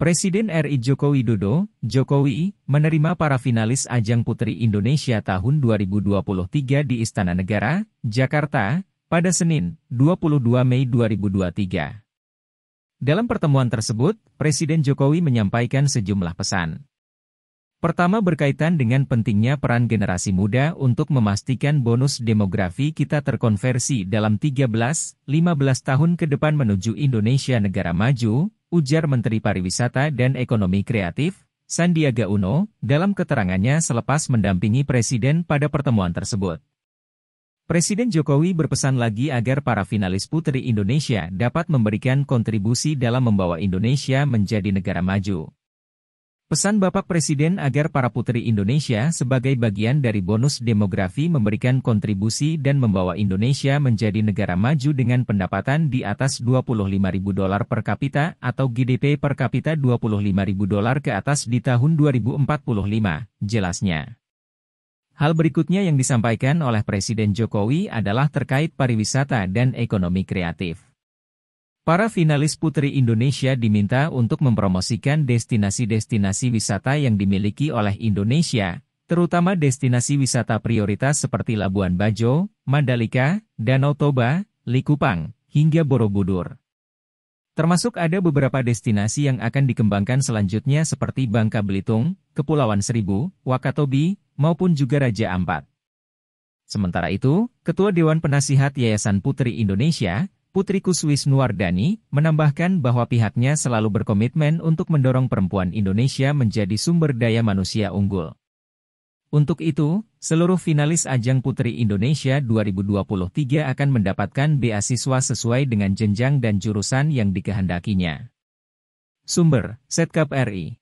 Presiden RI Joko Widodo, Jokowi, menerima para finalis Ajang Putri Indonesia tahun 2023 di Istana Negara, Jakarta, pada Senin, 22 Mei 2023. Dalam pertemuan tersebut, Presiden Jokowi menyampaikan sejumlah pesan. Pertama berkaitan dengan pentingnya peran generasi muda untuk memastikan bonus demografi kita terkonversi dalam 13-15 tahun ke depan menuju Indonesia negara maju, ujar Menteri Pariwisata dan Ekonomi Kreatif, Sandiaga Uno, dalam keterangannya selepas mendampingi Presiden pada pertemuan tersebut. Presiden Jokowi berpesan lagi agar para finalis Putri Indonesia dapat memberikan kontribusi dalam membawa Indonesia menjadi negara maju. Pesan Bapak Presiden agar para putri Indonesia sebagai bagian dari bonus demografi memberikan kontribusi dan membawa Indonesia menjadi negara maju dengan pendapatan di atas 25.000 dolar per kapita atau GDP per kapita 25.000 dolar ke atas di tahun 2045, jelasnya. Hal berikutnya yang disampaikan oleh Presiden Jokowi adalah terkait pariwisata dan ekonomi kreatif. Para finalis Putri Indonesia diminta untuk mempromosikan destinasi-destinasi wisata yang dimiliki oleh Indonesia, terutama destinasi wisata prioritas seperti Labuan Bajo, Mandalika, Danau Toba, Likupang, hingga Borobudur. Termasuk ada beberapa destinasi yang akan dikembangkan selanjutnya seperti Bangka Belitung, Kepulauan Seribu, Wakatobi, maupun juga Raja Ampat. Sementara itu, Ketua Dewan Penasihat Yayasan Putri Indonesia, Putri Kuswis Nuardani, menambahkan bahwa pihaknya selalu berkomitmen untuk mendorong perempuan Indonesia menjadi sumber daya manusia unggul. Untuk itu, seluruh finalis Ajang Putri Indonesia 2023 akan mendapatkan beasiswa sesuai dengan jenjang dan jurusan yang dikehendakinya. Sumber, Setkap RI